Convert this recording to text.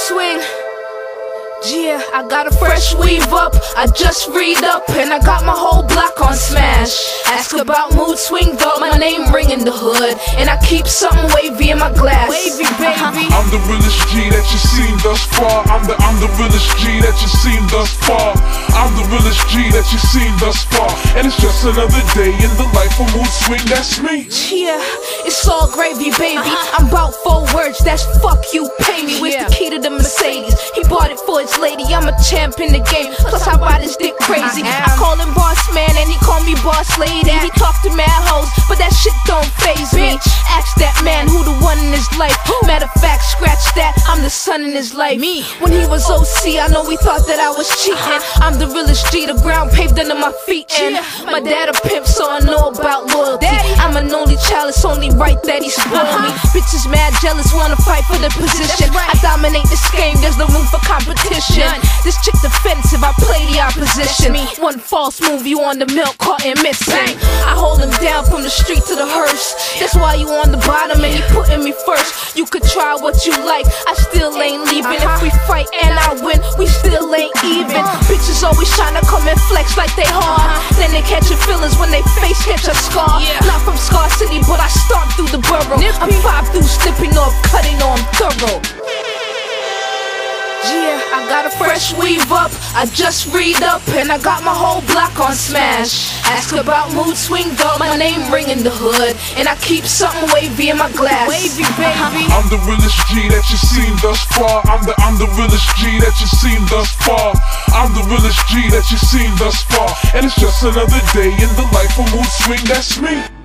Mood swing. Yeah, I got a fresh weave up. I just read up and I got my whole block on smash. Ask about mood swing, though my name ring in the hood, and I keep something wavy in my glass. Wavy, baby. I'm the realest G that you've seen thus far. I'm the I'm the realest G that you've seen thus far. I'm the realest G that you've seen thus far, and it's just another day in the life of mood swing. That's me. Yeah, it's all gravy, baby. Uh-huh. I'm about four words. That's fuck you, pay me. Lady. I'm a champ in the game. Plus I ride his dick crazy. I call him boss man and he call me boss lady. He talk to mad hoes, but that shit don't phase me. Ask that man who the one in his life. Matter of fact, scratch that. I'm the son in his life. Me. When he was OC, I know he thought that I was cheating. Uh-huh. I'm the realest G, the ground paved under my feet. And my dad a pimp, so I know about loyalty. It's only right that he spoil me. Bitches mad jealous, wanna fight for the position. I dominate this game, there's no room for competition. This chick defensive, I play the opposition. One false move, you on the milk carton missing. I hold down from the street to the hearse. That's why you on the bottom and you putting me first. You could try what you like, I still ain't leaving. If we fight and I win, we still ain't even. Bitches always trying to come and flex like they hard. Then they catch your feelings when they face hits a scar. Not from Scar City, but I stomp through the borough. I'm five through slipping off, cutting on thorough. Yeah, I got a fresh weave up. I just read up and I got my whole block on smash. Ask about mood swing, though my name ring in the hood, and I keep something wavy in my glass. Wavy, baby. I'm the realest G that you've seen thus far. I'm the I'm the realest G that you've seen thus far. I'm the realest G that you've seen thus far, and it's just another day in the life of mood swing. That's me.